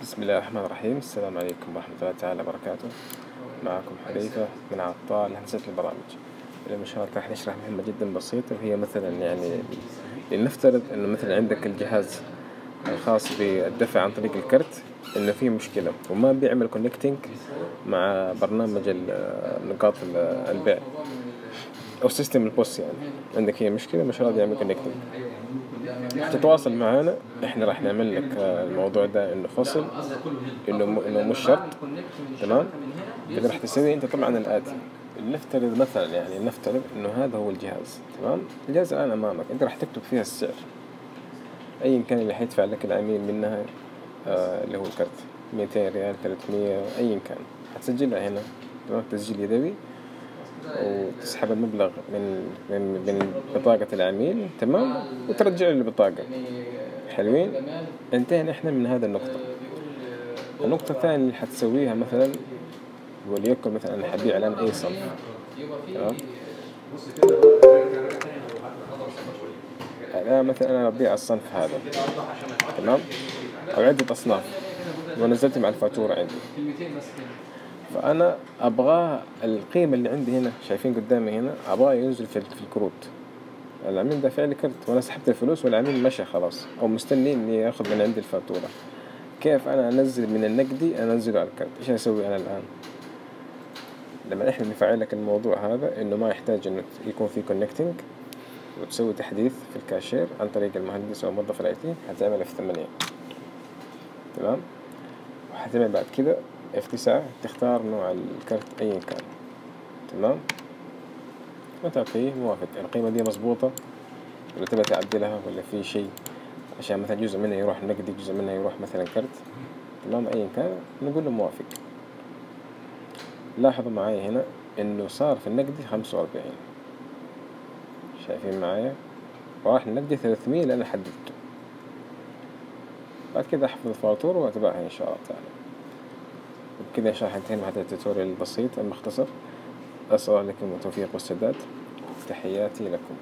بسم الله الرحمن الرحيم. السلام عليكم ورحمة الله تعالى وبركاته. معكم حذيفة من عطال هندسة البرامج. اليوم إن شاء الله راح نشرح مهمة جدا بسيطة وهي مثلا يعني لنفترض إنه مثلا عندك الجهاز الخاص بالدفع عن طريق الكرت إنه فيه مشكلة وما بيعمل connecting مع برنامج نقاط البيع أو system ال POS يعني. عندك هي مشكلة مش راضي يعمل connecting تتواصل معنا إحنا راح نعمل لك الموضوع ده إنه فصل إنه إنه مش شرط. تمام؟ اللي راح تسويه أنت طبعا الآتي. نفترض مثلا يعني نفترض إنه هذا هو الجهاز. تمام؟ الجهاز الآن أمامك. أنت راح تكتب فيها السعر. ايا كان اللي حيدفع لك العميل منها آه اللي هو الكرت 200 ريال 300 ايا كان. حتسجلها هنا. تمام؟ تسجيل يدوي. وتسحب المبلغ من من من بطاقة العميل تمام؟ وترجع له البطاقة. حلوين؟ انتهينا إحنا من هذه النقطة. النقطة الثانية اللي حتسويها مثلا وليكن مثلا أنا حبيع الآن أي صنف. تمام؟ الآن مثلا أنا ببيع الصنف هذا. تمام؟ أو عدة أصناف. ونزلت مع الفاتورة عندي. فأنا أبغاه القيمة اللي عندي هنا شايفين قدامي هنا أبغاه ينزل في الكروت. العميل دافع لي كرت وأنا سحبت الفلوس والعميل مشى خلاص أو مستني إني ياخذ من عندي الفاتورة. كيف أنا أنزل من النقدي؟ أنزله على الكرت. إيش أسوي أنا الآن؟ لما إحنا نفعل لك الموضوع هذا إنه ما يحتاج إنه يكون في connecting وتسوي تحديث في الكاشير عن طريق المهندس أو موظف ال IT حتعمل في ثمانية. تمام؟ وحتعمل بعد كده اف تسعة تختار نوع الكرت أيا كان. تمام؟ وتعطيه موافق. القيمة دي مظبوطة ولا تبغى تعدلها؟ ولا في شيء؟ عشان مثلا جزء منها يروح نقدي جزء منها يروح مثلا كرت. تمام؟ أيا كان. نقول له موافق. لاحظوا معايا هنا إنه صار في النقدي خمسة وأربعين. شايفين معايا؟ وراح النقدي ثلاثمية لأن حددته. بعد كده أحفظ الفاتورة وأتبعها إن شاء الله تعالى وبكذا الله انتهينا هذا التوتوريال البسيط. المختصر. أسأل لكم التوفيق والسداد تحياتي لكم.